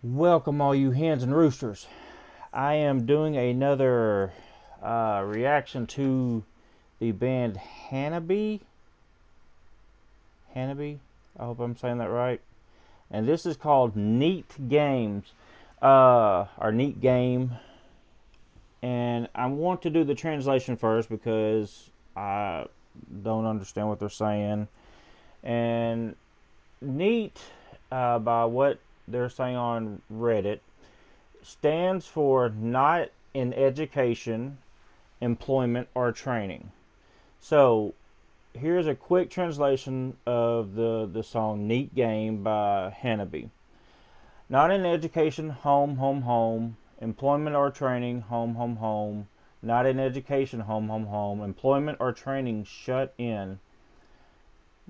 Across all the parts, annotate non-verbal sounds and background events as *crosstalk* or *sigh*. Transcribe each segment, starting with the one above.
Welcome, all you hens and roosters. I am doing another uh, reaction to the band Hanabie. Hanabie? I hope I'm saying that right. And this is called NEET Games, uh, or NEET Game. And I want to do the translation first because I don't understand what they're saying. And NEET, uh, by what they're saying on Reddit stands for not in education, employment, or training. So here's a quick translation of the, the song NEET Game by Hanabie. Not in education, home, home, home, employment or training, home, home, home. Not in education, home, home, home, employment or training, shut in.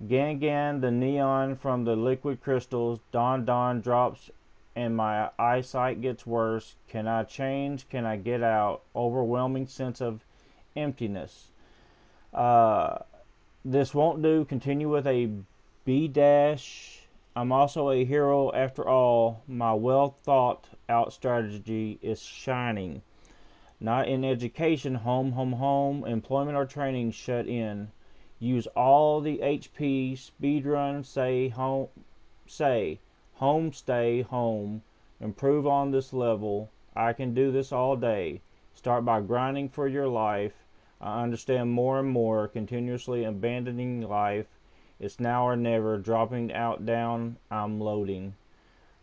Gan the neon from the liquid crystals, Don Don drops and my eyesight gets worse. Can I change? Can I get out? Overwhelming sense of emptiness. Uh, this won't do. Continue with a B dash. I'm also a hero after all. My well thought out strategy is shining. Not in education, home, home, home, employment or training shut in. Use all the HP, speedrun, say home, say home, stay home. Improve on this level. I can do this all day. Start by grinding for your life. I understand more and more, continuously abandoning life. It's now or never, dropping out, down, I'm loading.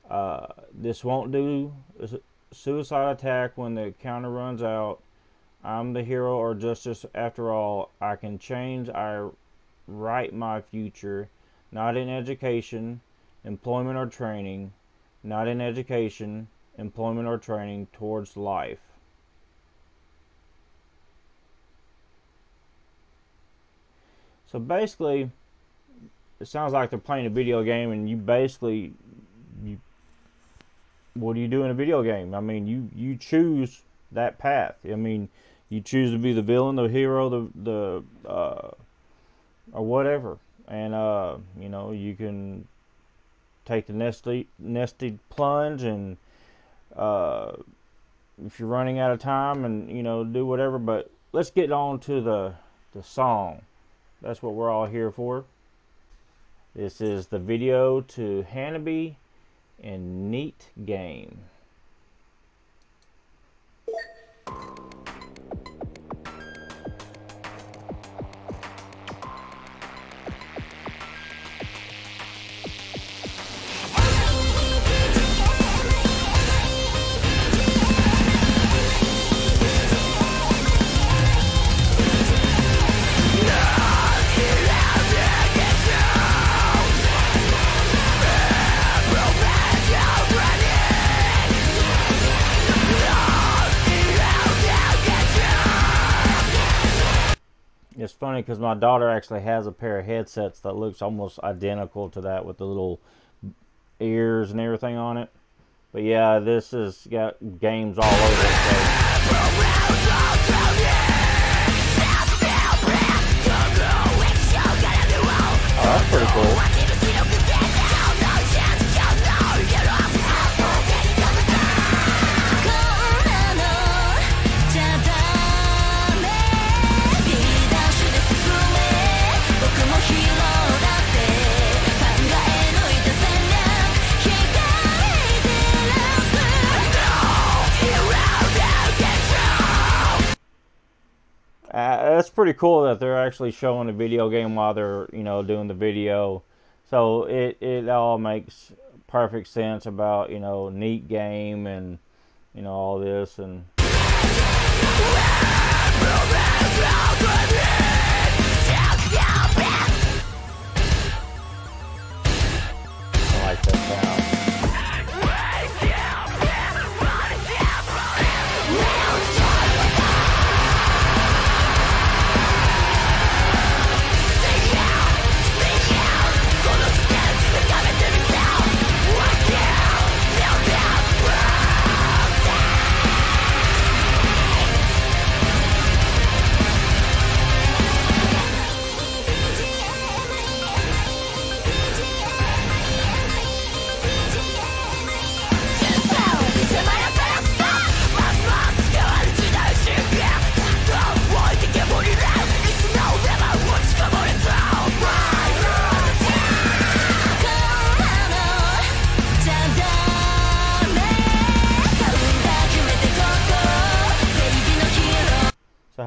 Uh, this won't do. Suicide attack when the counter runs out. I'm the hero or justice after all. I can change, I write my future. Not in education, employment, or training. Not in education, employment, or training towards life. So basically, it sounds like they're playing a video game, and you basically, you, what do you do in a video game? I mean, you you choose that path. I mean, you choose to be the villain, the hero, the the uh, or whatever, and uh, you know you can take the nesty nested plunge and uh, if you're running out of time and you know do whatever. But let's get on to the the song. That's what we're all here for. This is the video to Hanabie and NEET Game. Funny because my daughter actually has a pair of headsets that looks almost identical to that with the little ears and everything on it. But yeah, this has got games all over it. place. Pretty cool that they're actually showing a video game while they're you know doing the video. So it it all makes perfect sense about you know NEET game and you know all this and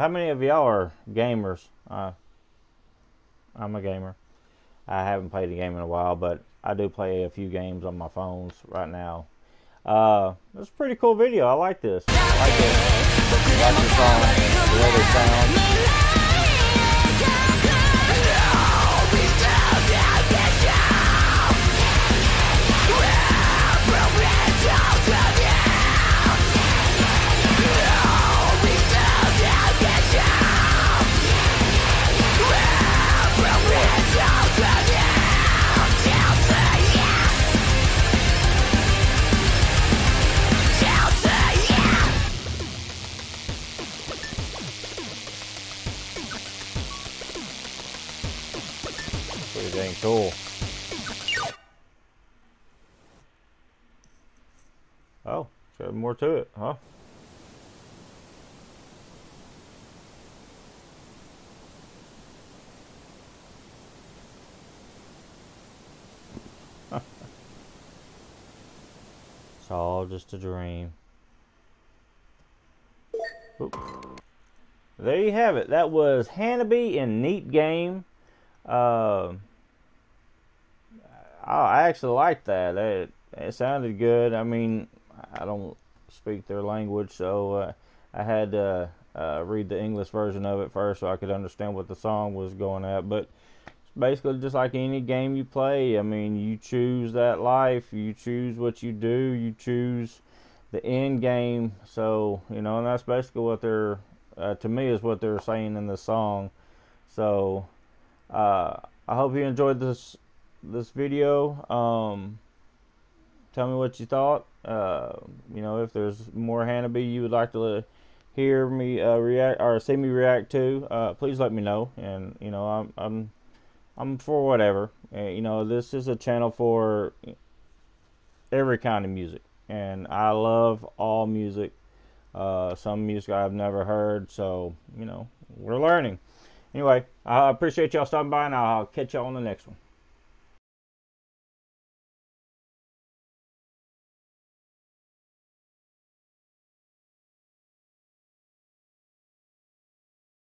how many of y'all are gamers? Uh, I'm a gamer. I haven't played a game in a while, but I do play a few games on my phones right now. Uh, it's a pretty cool video. I like this. I like it. I like song, the way they sound. Pretty dang cool. Oh, got more to it, huh? *laughs* it's all just a dream. Oop. There you have it. That was Hanabie in NEET Game. Uh, I actually liked that. It, it sounded good. I mean, I don't speak their language, so uh, I had to uh, read the English version of it first so I could understand what the song was going at. But it's basically just like any game you play. I mean, you choose that life, you choose what you do, you choose the end game. So, you know, and that's basically what they're, uh, to me, is what they're saying in the song. So, uh, I hope you enjoyed this this video. Um, tell me what you thought. Uh, you know, if there's more Hanabie you would like to hear me uh, react or see me react to, uh, please let me know. And you know, I'm I'm I'm for whatever. Uh, you know, this is a channel for every kind of music, and I love all music. Uh, some music I've never heard, so you know, we're learning. Anyway, I appreciate y'all stopping by, and I'll catch y'all on the next one.